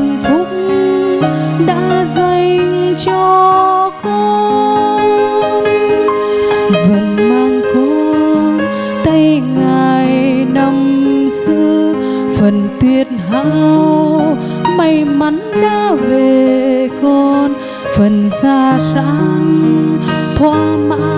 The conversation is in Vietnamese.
phần phúc đã dành cho con. Vẫn mang con tay ngài năm xưa, phần tuyệt hao may mắn đã về con. Phần gia sản thỏa mãn